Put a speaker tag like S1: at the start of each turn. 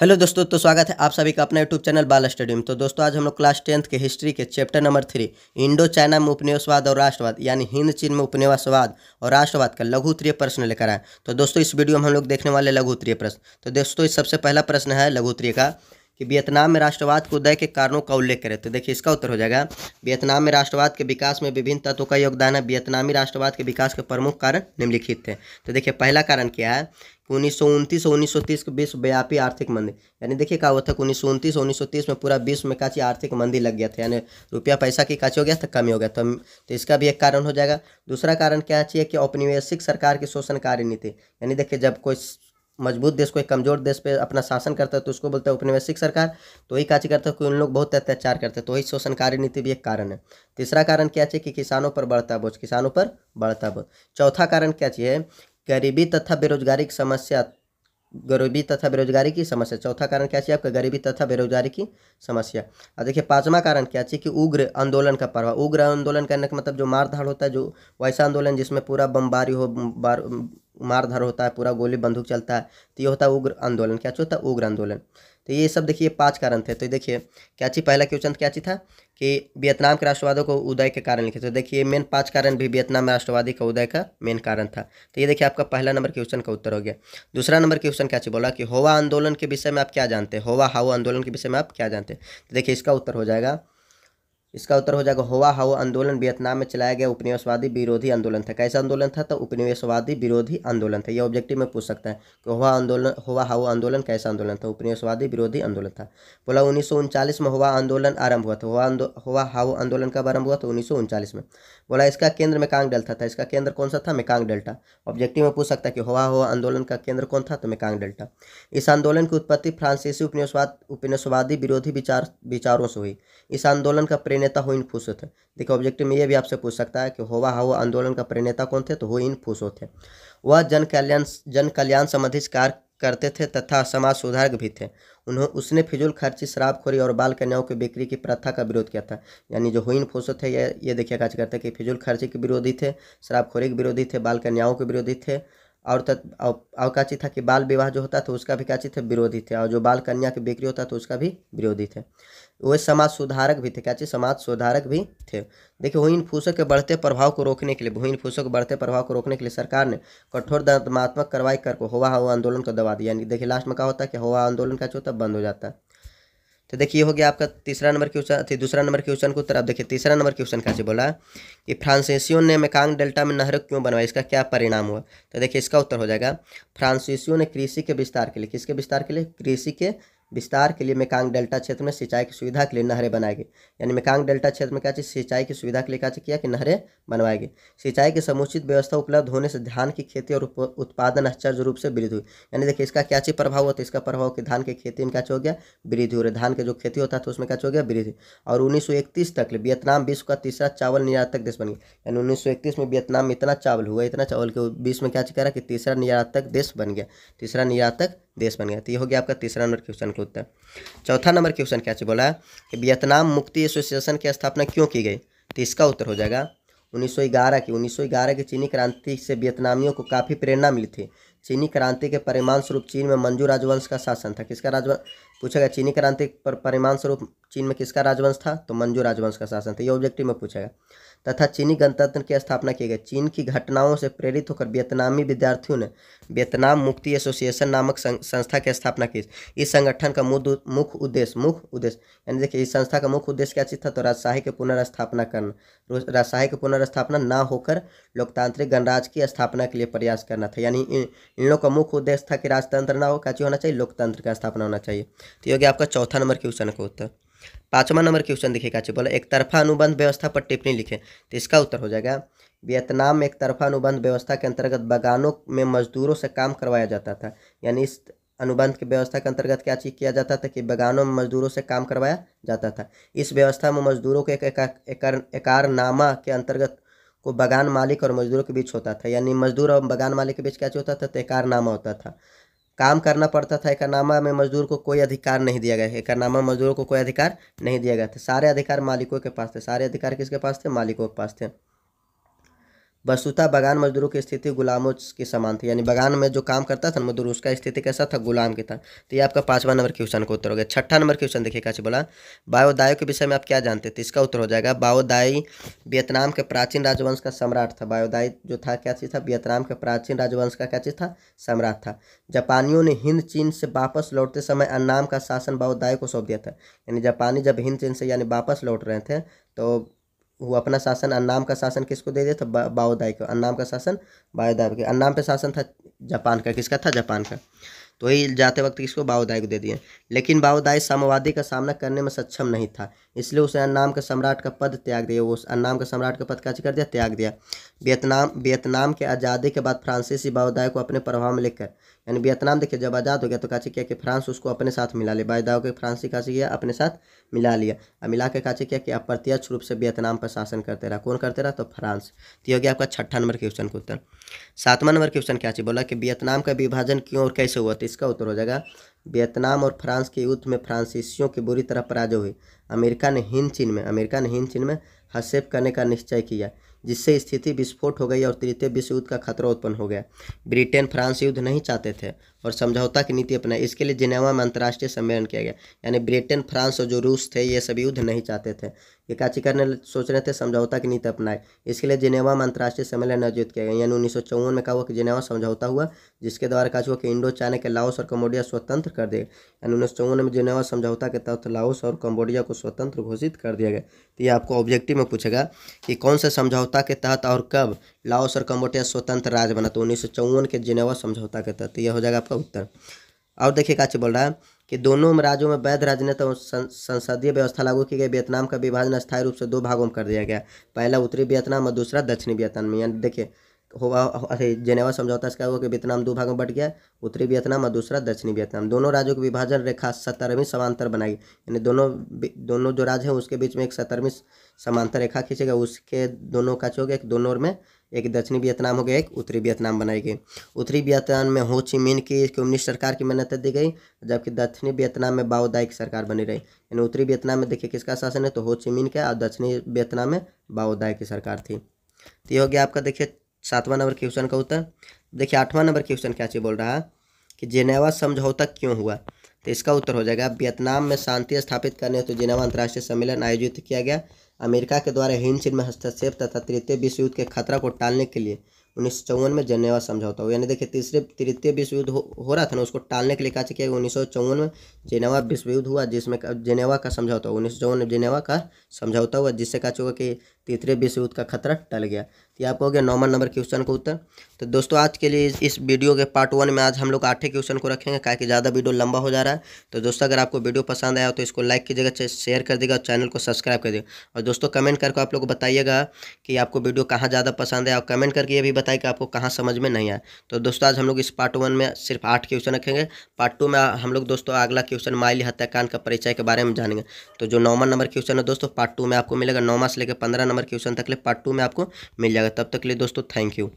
S1: Hello दोस्तों तो स्वागत है आप सभी का अपना यूट्यूब चैनल बाल स्टडियम। तो दोस्तों, आज हम लोग क्लास टेंथ के हिस्ट्री के chapter number three Indo China में उपनिवेशवाद और राष्ट्रवाद, यानी हिंद चीन में उपनिवेशवाद और राष्ट्रवाद का लघु उत्तरीय प्रश्न लेकर आए तो दोस्तों, इस वीडियो में हम लोग देखने वाले लघु उत्तरीय प्रश्न। तो दोस्तों, इस सबसे पहला प्रश्न है लघु उत्तरीय का कि वियतनाम में राष्ट्रवाद के उदय के कारणों का उल्लेख करें। तो देखिए, इसका उत्तर हो जाएगा। वियतनाम में राष्ट्रवाद के विकास में विभिन्न तत्वों का योगदान है। वियतनामी राष्ट्रवाद के विकास के प्रमुख कारण निम्नलिखित थे तो देखिए, पहला कारण क्या है? उन्नीस सौ उनतीस और उन्नीस सौ तीस के विश्व व्यापी आर्थिक मंदी। यानी देखिए, क्या हुआ था उन्नीस सौ उनतीस उन्नीस सौ तीस में पूरा विश्व में काची आर्थिक मंदी लग गया था। यानी रुपया पैसा की काची हो गया था, कमी हो गया था। तो इसका भी एक कारण हो जाएगा। दूसरा कारण क्या चाहिए? कि औपनिवेशिक सरकार की शोषणकारी नीति। यानी देखिए, जब कोई मज़बूत देश को, एक कमज़ोर देश पे अपना शासन करता है तो उसको बोलते हैं उपनिवेशिक सरकार। तो वही काची करता है कि उन लोग बहुत अत्याचार करते हैं तो वही शोषणकारी नीति भी एक कारण है। तीसरा कारण क्या चाहिए कि किसानों पर बढ़ता बोझ, किसानों पर बढ़ता बोझ। चौथा कारण क्या चाहिए गरीबी तथा बेरोजगारी की समस्या गरीबी तथा बेरोजगारी की समस्या। चौथा कारण क्या चाहिए आपका गरीबी तथा बेरोजगारी की समस्या? और देखिए, पांचवा कारण क्या चाहिए कि उग्र आंदोलन का प्रभाव। उग्र आंदोलन करने का मतलब जो मारधाड़ होता है, जो वैसा आंदोलन जिसमें पूरा बमबारी हो बार, मारधाड़ होता है, पूरा गोली बंदूक चलता है तो ये होता है उग्र आंदोलन। क्या होता है उग्र आंदोलन। तो ये सब देखिए पाँच कारण थे। तो देखिए क्या चीज़ पहला क्वेश्चन क्या चीज़ था कि वियतनाम के राष्ट्रवादों को उदय के कारण लिखे तो देखिए, मेन पाँच कारण भी वियतनाम में राष्ट्रवादी का उदय का मेन कारण था। तो ये देखिए, आपका पहला नंबर क्वेश्चन का उत्तर हो गया। दूसरा नंबर क्वेश्चन क्या चीज़ बोला कि होवा आंदोलन के विषय में आप क्या जानते हैं? होवा हाउ आंदोलन के विषय में आप क्या जानते हैं? तो देखिए, इसका उत्तर हो जाएगा इसका उत्तर हो जाएगा होवा हाउ आंदोलन वियतनाम में चलाया गया उपनिवेशवादी विरोधी आंदोलन था। कैसा आंदोलन था? तो उपनिवेशवादी विरोधी आंदोलन था। यह ऑब्जेक्टिव में पूछ सकता है कि होवा आंदोलन होवा हाउ आंदोलन, कैसा आंदोलन था? उपनिवेशवादी विरोधी आंदोलन था। बोला, उन्नीस में होवा आंदोलन आरंभ हुआ था। होवा होवा आंदोलन कब आरंभ हुआ था? उन्नीस में। बोला, इसका केंद्र मेकांग डेल्टा था। इसका केंद्र कौन सा था? Mekong delta. ऑब्जेक्टिव में पूछ सकता है कि होवा हुआ आंदोलन का केंद्र कौन था? तो मेकांग डेल्टा। इस आंदोलन की उत्पत्ति फ्रांसीसी उपनिवेशवाद, उपनिवेशवादी विरोधी विचार, विचारों से हुई। इस आंदोलन का हुइन फूसो थे देखिए ऑब्जेक्टिव में ये भी आपसे पूछ सकता है कि होवा हाउ आंदोलन का प्रेरणा कौन थे? तो हुइन फूसो थे वह जन कल्याण जन कल्याण संबंधित कार्य करते थे तथा समाज सुधारक भी थे। उन्होंने उसने फिजूल खर्ची शराबखोरी और बाल कन्याओं की बिक्री की प्रथा का विरोध किया था। यानी जो हुइन फूसो थे ये ये देखिए काज करते कि फिजूल खर्ची के विरोधी थे शराबखोरी के विरोधी थे, बाल कन्याओं के विरोधी थे। और तक और काची था कि बाल विवाह जो होता था, उसका भी काची थे? विरोधी थे। और जो बाल कन्या की बिक्री होता था, उसका भी विरोधी थे। वे समाज सुधारक भी थे। क्या चीज़? समाज सुधारक भी थे। देखिए हुइन फूसों के बढ़ते प्रभाव को रोकने के लिए हुइन फूसों के बढ़ते प्रभाव को रोकने के लिए सरकार ने कठोर दंतमात्मक कार्रवाई कर को हवा हुआ आंदोलन को दबा दिया। यानी देखिए, लास्ट में क्या होता है कि हुआ आंदोलन का होता बंद हो जाता है। तो देखिए हो गया आपका तीसरा नंबर क्वेश्चन दूसरा नंबर क्वेश्चन को उत्तर। आप देखिए, तीसरा नंबर क्वेश्चन कैसे बोला कि फ्रांसीसियों ने मेकांग डेल्टा में नहर क्यों बनवाई, इसका क्या परिणाम हुआ? तो देखिए, इसका उत्तर हो जाएगा, फ्रांसीसियों ने कृषि के विस्तार के लिए, किसके विस्तार के लिए? कृषि के विस्तार के लिए मेकांग डेल्टा क्षेत्र में सिंचाई की सुविधा के लिए नहरें बनाए गए यानी मेकांग डेल्टा क्षेत्र में क्या चीज़, सिंचाई की सुविधा के लिए क्या किया कि नहरें बनवाए गए सिंचाई की समुचित व्यवस्था उपलब्ध होने से धान की खेती और उत्पादन आश्चर्य रूप से वृद्धि हुई। यानी देखिए, इसका क्या चीज़ प्रभाव होता है इसका प्रभाव कि धान की खेती में क्या हो गया? वृद्धि हो रही। धान के जो खेती होता था उसमें क्या हो गया? वृद्धि। और उन्नीस तक वियतनाम विश्व का तीसरा चावल निर्यातक देश बन गया। यानी उन्नीस में वियतनाम में इतना चावल हुआ, इतना चावल के बीच में क्या करा कि तीसरा निर्यातक देश बन गया। तीसरा निर्यातक देश बन गया। तो ये हो गया आपका तीसरा नंबर क्वेश्चन का उत्तर। चौथा नंबर क्वेश्चन क्या बोला, कि वियतनाम मुक्ति एसोसिएशन की स्थापना क्यों की गई? तो इसका उत्तर हो जाएगा 1911 की। 1911 की चीनी क्रांति से वियतनामियों को काफ़ी प्रेरणा मिली थी। चीनी क्रांति के परिमाण स्वरूप चीन में मंजू राजवंश का शासन था। किसका राजवंश पूछेगा चीनी क्रांति पर परिमाण स्वरूप चीन में किसका राजवंश था? तो मंजू राजवंश का शासन था। ये ऑब्जेक्टिव में पूछेगा तथा चीनी गणतंत्र की स्थापना की गई। चीन की घटनाओं से प्रेरित होकर वियतनामी विद्यार्थियों ने वियतनाम मुक्ति एसोसिएशन नामक संस्था की स्थापना की। इस संगठन का मुख्य उद्देश्य मुख्य उद्देश्य यानी देखिए इस संस्था का मुख्य उद्देश्य क्या चीज़ था? तो राजशाही की पुनर्स्थापना करना। राजशाही की पुनर्स्थापना ना होकर लोकतांत्रिक गणराज की स्थापना के लिए प्रयास करना था। यानी इन, इन लोग का मुख्य उद्देश्य था कि राजतंत्र ना हो क्या होना चाहिए? लोकतंत्र का स्थापना होना चाहिए। तो ये हो गया आपका चौथा नंबर क्वेश्चन का उत्तर। पांचवा नंबर क्वेश्चन देखिए क्या बोला, एक तरफा अनुबंध व्यवस्था पर टिप्पणी लिखे तो इसका उत्तर हो जाएगा, वियतनाम में एक तरफा अनुबंध व्यवस्था के अंतर्गत बागानों में मजदूरों से काम करवाया जाता था। यानी इस अनुबंध की व्यवस्था के अंतर्गत क्या चीज़ किया जाता था कि बागानों में मजदूरों से काम करवाया जाता था। इस व्यवस्था में मजदूरों के एक एकारनामा के अंतर्गत को बागान मालिक और मजदूरों के बीच होता था। यानी मजदूर और बागान मालिक के बीच क्या होता था? तो एकारनामा होता था। काम करना पड़ता था, एकनामा में मजदूर को कोई अधिकार नहीं दिया गया। एकनामा मजदूरों को कोई अधिकार नहीं दिया गया था। सारे अधिकार मालिकों के पास थे। सारे अधिकार किसके पास थे? मालिकों के पास थे। वस्तुतः बगान मजदूरों की स्थिति गुलामों के समान थी। यानी बगान में जो काम करता था मजदूर, उसका स्थिति कैसा था? गुलाम की था तो ये आपका पांचवा नंबर क्वेश्चन का उत्तर हो गया। छठा नंबर क्वेश्चन देखिए कैसे बोला, बायोदायो के विषय में आप क्या जानते थे? इसका उत्तर हो जाएगा बायोदाई वियतनाम के प्राचीन राजवंश का सम्राट था। बायोदाई जो था, क्या चीज़ था? वियतनाम के प्राचीन राजवंश का क्या चीज़ था? सम्राट था। जापानियों ने हिंद, चीन से वापस लौटते समय अन्नाम का शासन बायोदाय को सौंप दिया था। यानी जापानी जब हिंद, चीन से यानी वापस लौट रहे थे तो वो अपना शासन, अन्नाम का शासन किसको दे दिया था? बाओदाई को। अन्नाम का शासन, बाओदाई के। अन्नाम पे शासन था जापान का। किसका था? जापान का। तो वही जाते वक्त किसको? बाओदाई को दे दिए लेकिन बाओदाई साम्यवादी का सामना करने में सक्षम नहीं था। इसलिए उसे अन्नाम के सम्राट का पद त्याग दिया। वो अन्नाम के सम्राट का पद क्या कर दिया? त्याग दिया। वियतनाम वियतनाम के आज़ादी के बाद फ्रांसीसी बाओदाई को अपने प्रभाव में लेकर, यानी वियतनाम देखिए जब आज़ाद हो गया तो काची किया कि फ्रांस उसको अपने साथ मिला लिया। बायदाओ के फ्रांसी काची किया, अपने साथ मिला लिया। और मिला के काची किया कि अप्रत्यक्ष रूप से वियतनाम पर शासन करते रहा। कौन करते रहा? तो फ्रांस। तो हो गया आपका छठा नंबर क्वेश्चन का उत्तर। सातवां नंबर क्वेश्चन क्या चाहिए बोला कि वियतनाम का विभाजन क्यों और कैसे हुआ? तो इसका उत्तर हो जाएगा। वियतनाम और फ्रांस के युद्ध में फ्रांसीसियों की बुरी तरह पराजय हुई अमेरिका ने हिंद चीन में, अमेरिका ने हिंद चीन में हस्तक्षेप करने का निश्चय किया, जिससे स्थिति विस्फोट हो गई और तृतीय विश्व युद्ध का खतरा उत्पन्न हो गया। ब्रिटेन फ्रांस युद्ध नहीं चाहते थे। और समझौता की नीति अपनाई। इसके लिए जिनेवा में अंतर्राष्ट्रीय सम्मेलन किया गया। यानी ब्रिटेन, फ्रांस और जो रूस थे, ये सभी युद्ध नहीं चाहते थे। ये काची करने सोच रहे थे, समझौता की नीति अपनाए। इसके लिए जिनेवा में अंतर्राष्ट्रीय सम्मेलन आयोजित किया गया। यानी उन्नीस सौ चौवन में कहा हुआ कि जिनेवा समझौता हुआ, जिसके द्वारा कहा हुआ कि इंडो, चाइना के लाओस और कम्बोडिया स्वतंत्र कर दिए यानी उन्नीस सौ चौवन में जिनेवा समझौता के तहत लाओस और कम्बोडिया को स्वतंत्र घोषित कर दिया गया। तो ये आपको ऑब्जेक्टिव में पूछेगा कि कौन से समझौता के तहत और कब लाओस और कम्बोडिया स्वतंत्र राज्य बना। तो उन्नीस सौ चौवन के जिनेवा समझौता के तहत यह हो जाएगा आपका उत्तर। और देखिए काची बोल रहा है कि दोनों राज्यों में वैध राजनीति संसदीय व्यवस्था लागू की गई। वियतनाम का विभाजन अस्थायी रूप से दो भागों में कर दिया गया। पहला उत्तरी वियतनाम और दूसरा दक्षिणी वियतनाम यानी देखिए, हुआ, अरे, जेनेवा समझौता इसका हुआ कि वियतनाम दो भागों में बट गया। उत्तरी वियतनाम और दूसरा दक्षिणी वियतनाम। दोनों राज्यों की विभाजन रेखा सत्तरवीं समांतर बनाई। यानी दोनों दोनों जो राज्य हैं, उसके बीच में एक सत्तरवीं समांतर रेखा खींचेगा उसके दोनों का चौक एक दोनों में एक दक्षिणी वियतनाम हो गया, एक उत्तरी वियतनाम बनाई गई। उत्तरी वियतनाम में हो ची मिन की कम्युनिस्ट सरकार की मान्यता दी गई, जबकि दक्षिणी वियतनाम में बाओदाई की सरकार बनी रही। यानी उत्तरी वियतनाम में देखिए किसका शासन है तो हो ची मिन का, और दक्षिणी वियतनाम में बाओदाई की सरकार थी। तो ये हो गया आपका देखिए सातवां नंबर क्वेश्चन का उत्तर। देखिए आठवां नंबर क्वेश्चन क्या चीज़ बोल रहा है कि जेनेवा समझौता क्यों हुआ? तो इसका उत्तर हो जाएगा। वियतनाम में शांति स्थापित करने तो जेनेवा अंतर्राष्ट्रीय सम्मेलन आयोजित किया गया। अमेरिका के द्वारा हिंद चीन में हस्तक्षेप तथा तृतीय विश्व युद्ध के खतरा को टालने के लिए उन्नीस में जनेवा समझौता हुआ। यानी देखिए तीसरे तृतीय विश्व युद्ध हो, हो रहा था ना उसको टालने के लिए कहा किया उन्नीस सौ चौवन में जेनेवा विश्व युद्ध हुआ जिसमें जेनेवा का समझौता हुआ। उन्नीस सौ चौवन में जेनेवा का समझौता हुआ जिससे कहा चुका कि तीसरे विश्व युद्ध का खतरा टल गया। तो आपको हो गया नॉर्मल नंबर क्वेश्चन का उत्तर। तो दोस्तों, आज के लिए इस वीडियो के पार्ट वन में आज हम लोग आठे क्वेश्चन को रखेंगे क्या कि ज़्यादा वीडियो लंबा हो जा रहा है। तो दोस्तों, अगर आपको वीडियो पसंद आया तो इसको लाइक कीजिएगा शेयर कर देगा और चैनल को सब्सक्राइब कर देगा और दोस्तों कमेंट करके आप लोग बताइएगा कि आपको वीडियो कहाँ ज़्यादा पसंद है और कमेंट करके ये भी बताए कि आपको कहाँ समझ में नहीं आया। तो दोस्तों, आज हम लोग इस पार्ट वन में सिर्फ़ आठ क्वेश्चन रखेंगे। पार्ट टू में हम लोग दोस्तों अगला क्वेश्चन माइली हत्याकांड का परिचय के बारे में जानेंगे। तो जो नॉर्मल नंबर क्वेश्चन है दोस्तों पार्ट टू में आपको मिलेगा। नौ से लेकर पंद्रह नंबर क्वेश्चन तक ले पार्ट टू में आपको मिल जाएगा। तब तक के लिए दोस्तों थैंक यू